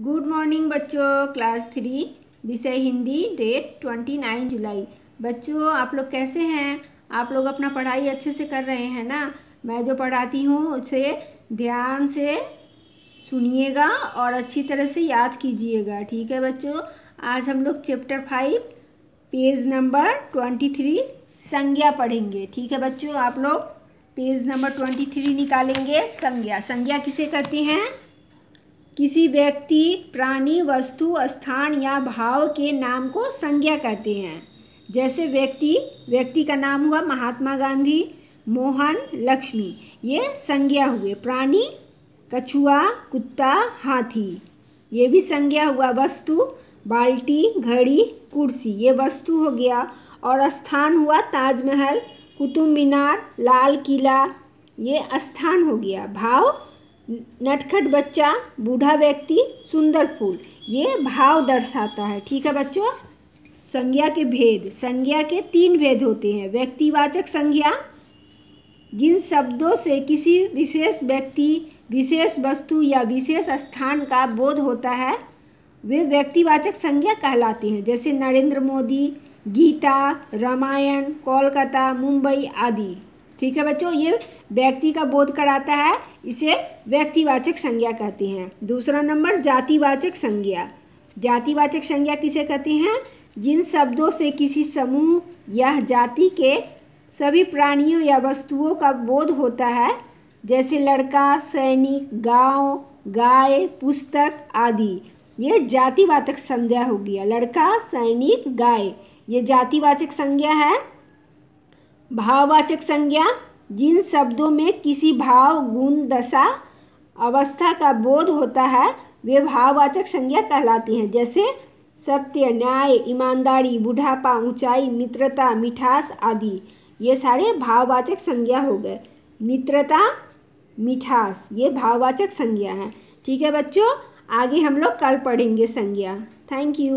Good morning बच्चों class three विषय Hindi date twenty nine जुलाई। बच्चों, आप लोग कैसे हैं? आप लोग अपना पढ़ाई अच्छे से कर रहे हैं ना? मैं जो पढ़ाती हूँ, उसे ध्यान से सुनिएगा और अच्छी तरह से याद कीजिएगा। ठीक है बच्चों? आज हम लोग chapter five page number twenty three संज्ञा पढ़ेंगे। ठीक है बच्चों? आप लोग पेज नंबर ट्वेंटी थ्री निकालेंगे, संज्ञा। संज्ञा किसे कहते हैं? किसी व्यक्ति, प्राणी, वस्तु, स्थान या भाव के नाम को संज्ञा कहते हैं। जैसे व्यक्ति व्यक्ति का नाम हुआ महात्मा गांधी, मोहन, लक्ष्मी। ये संज्ञा हुए। प्राणी, कछुआ, कुत्ता, हाथी। ये भी संज्ञा हुआ वस्तु, बाल्टी, घड़ी, कुर्सी। ये वस्तु हो गया। और स्थान हुआ ताजमहल, कुतुब मीनार, लाल किला। ये स्थान हो गया। भाव नटखट बच्चा, बूढ़ा व्यक्ति, सुंदर फूल। ये भाव दर्शाता है, ठीक है बच्चों? संज्ञा के भेद, संज्ञा के तीन भेद होते हैं। व्यक्तिवाचक संज्ञा, जिन शब्दों से किसी विशेष व्यक्ति, विशेष वस्तु या विशेष स्थान का बोध होता है, वे व्यक्तिवाचक संज्ञा कहलाती हैं। जैसे नरेंद्र मोदी, गीता, रामायण, कोलकाता, मुंबई आदि। ठीक है बच्चों, ये व्यक्ति का बोध कराता है, इसे व्यक्तिवाचक संज्ञा कहते हैं। दूसरा नंबर, जातिवाचक संज्ञा। जातिवाचक संज्ञा किसे कहते हैं? जिन शब्दों से किसी समूह या जाति के सभी प्राणियों या वस्तुओं का बोध होता है, जैसे लड़का, सैनिक, गाँव, गाय, पुस्तक आदि। ये जातिवाचक संज्ञा हो गया। लड़का, सैनिक, गाय। ये जातिवाचक संज्ञा है। भाववाचक संज्ञा, जिन शब्दों में किसी भाव, गुण, दशा, अवस्था का बोध होता है, वे भाववाचक संज्ञा कहलाती हैं। जैसे सत्य, न्याय, ईमानदारी, बुढ़ापा, ऊंचाई, मित्रता, मिठास आदि। ये सारे भाववाचक संज्ञा हो गए। मित्रता, मिठास, ये भाववाचक संज्ञा है। ठीक है बच्चों, आगे हम लोग कल पढ़ेंगे संज्ञा। Thank you.